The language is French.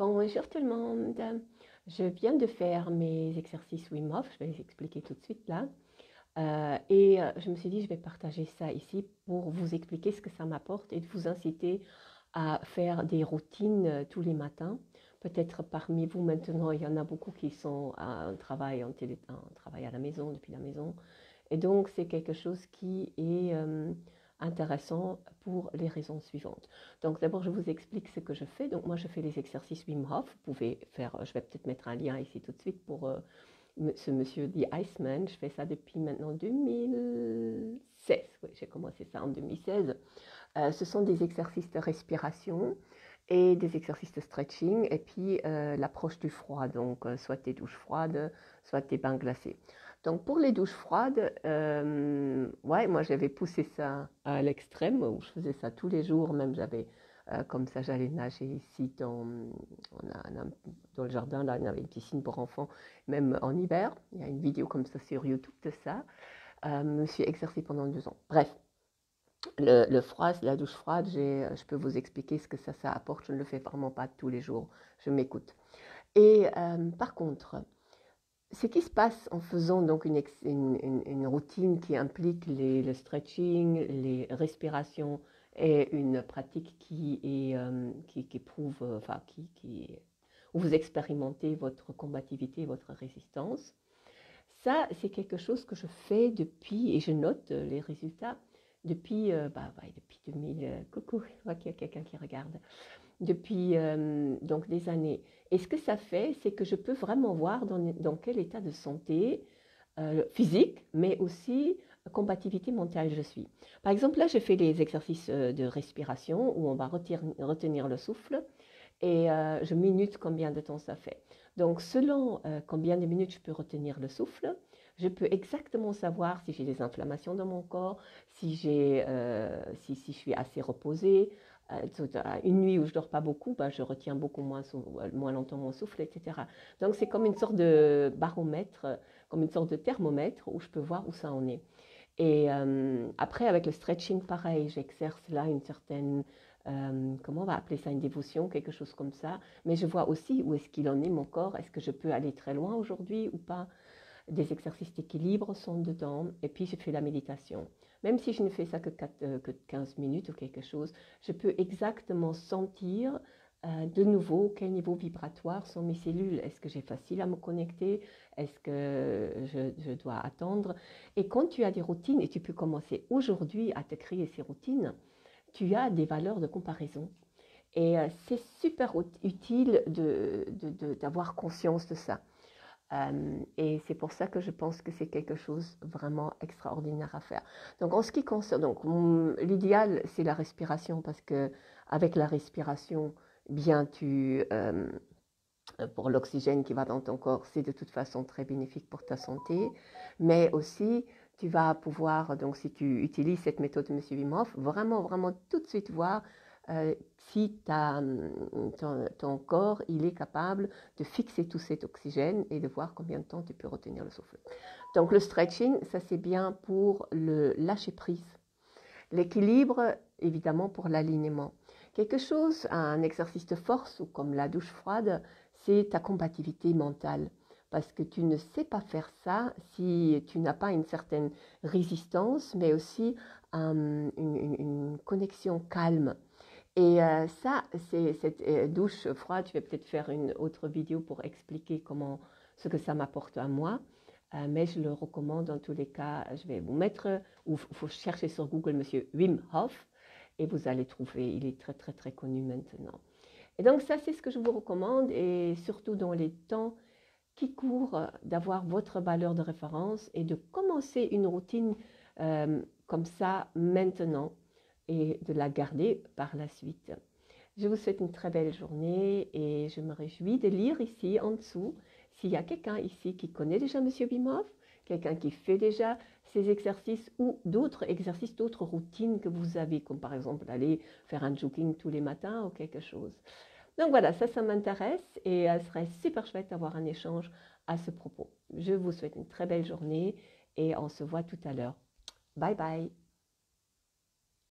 Bonjour tout le monde. Je viens de faire mes exercices Wim Hof, je vais les expliquer tout de suite là. Euh, et euh, je me suis dit, je vais partager ça ici pour vous expliquer ce que ça m'apporte et de vous inciter à faire des routines euh, tous les matins. Peut-être parmi vous maintenant, il y en a beaucoup qui sont un travail, en télé, à la maison, depuis la maison. Et donc, c'est quelque chose qui est intéressant pour les raisons suivantes. Donc d'abord, je vous explique ce que je fais. Donc moi, je fais les exercices Wim Hof. Vous pouvez faire, je vais peut-être mettre un lien ici tout de suite pour euh, ce monsieur The Iceman. Je fais ça depuis maintenant 2016. Oui, j'ai commencé ça en 2016. Euh, ce sont des exercices de respiration et des exercices de stretching et puis euh, l'approche du froid, donc soit des douches froides, soit des bains glacés. Donc pour les douches froides, euh, ouais, moi j'avais poussé ça à l'extrême où je faisais ça tous les jours, même j'avais euh, comme ça j'allais nager ici dans, dans le jardin, là y avait une piscine pour enfants, même en hiver. Il y a une vidéo comme ça sur YouTube de ça. Euh, je me suis exercée pendant deux ans. Bref, le, froid, la douche froide, je peux vous expliquer ce que ça, ça apporte. Je ne le fais vraiment pas tous les jours. Je m'écoute. Et par contre, ce qui se passe en faisant donc une, routine qui implique le stretching, les respirations et une pratique qui, est, euh, euh, enfin, qui, où vous expérimentez votre combativité, votre résistance, ça, c'est quelque chose que je fais depuis, et je note les résultats depuis, euh, bah, depuis 2000. coucou, je qu'il y a quelqu'un qui regarde depuis euh, donc des années. Et ce que ça fait, c'est que je peux vraiment voir dans, dans quel état de santé euh, physique, mais aussi compatibilité mentale je suis. Par exemple, là, j'ai fait les exercices euh, de respiration où on va retenir le souffle et je minute combien de temps ça fait. Donc, selon combien de minutes je peux retenir le souffle, je peux exactement savoir si j'ai des inflammations dans mon corps, si, j'ai, si, si je suis assez reposée, une nuit où je dors pas beaucoup, bah, je retiens beaucoup moins, moins longtemps mon souffle, etc. Donc c'est comme une sorte de baromètre, comme une sorte de thermomètre où je peux voir où ça en est. Et euh, après, avec le stretching, pareil, j'exerce là une certaine, euh, comment on va appeler ça, une dévotion, quelque chose comme ça. Mais je vois aussi où est-ce qu'il en est mon corps. Est-ce que je peux aller très loin aujourd'hui ou pas? Des exercices d'équilibre sont dedans. Et puis, je fais la méditation. Même si je ne fais ça que, euh, que 15 minutes ou quelque chose, je peux exactement sentir euh, de nouveau quel niveau vibratoire sont mes cellules. Est-ce que j'ai facile à me connecter? Est-ce que je, dois attendre? Et quand tu as des routines, et tu peux commencer aujourd'hui à te créer ces routines, tu as des valeurs de comparaison. Et euh, c'est super utile d'avoir conscience de ça. Euh, et c'est pour ça que je pense que c'est quelque chose vraiment extraordinaire à faire. Donc en ce qui concerne, donc l'idéal c'est la respiration parce que avec la respiration, bien tu euh, pour l'oxygène qui va dans ton corps, c'est de toute façon très bénéfique pour ta santé, mais aussi tu vas pouvoir donc si tu utilises cette méthode de M. Wim vraiment vraiment tout de suite voir euh, si hum, ton, corps il est capable de fixer tout cet oxygène et de voir combien de temps tu peux retenir le souffle. Donc le stretching, ça c'est bien pour le lâcher prise. L'équilibre, évidemment, pour l'alignement. Quelque chose, un exercice de force ou comme la douche froide, c'est ta combativité mentale. Parce que tu ne sais pas faire ça si tu n'as pas une certaine résistance, mais aussi une connexion calme et euh, ça, c'est cette euh, douche froide. Je vais peut-être faire une autre vidéo pour expliquer comment, ce que ça m'apporte à moi. Euh, mais je le recommande dans tous les cas. Je vais vous mettre, ou faut chercher sur Google Monsieur Wim Hof et vous allez trouver. Il est très très très connu maintenant. Et donc ça, c'est ce que je vous recommande et surtout dans les temps qui courent, d'avoir votre valeur de référence et de commencer une routine comme ça maintenant et de la garder par la suite. Je vous souhaite une très belle journée et je me réjouis de lire ici en dessous s'il y a quelqu'un ici qui connaît déjà M. Bimov, quelqu'un qui fait déjà ces exercices ou d'autres exercices, d'autres routines que vous avez, comme par exemple aller faire un jogging tous les matins ou quelque chose. Donc voilà, ça, ça m'intéresse et ce serait super chouette d'avoir un échange à ce propos. Je vous souhaite une très belle journée et on se voit tout à l'heure. Bye bye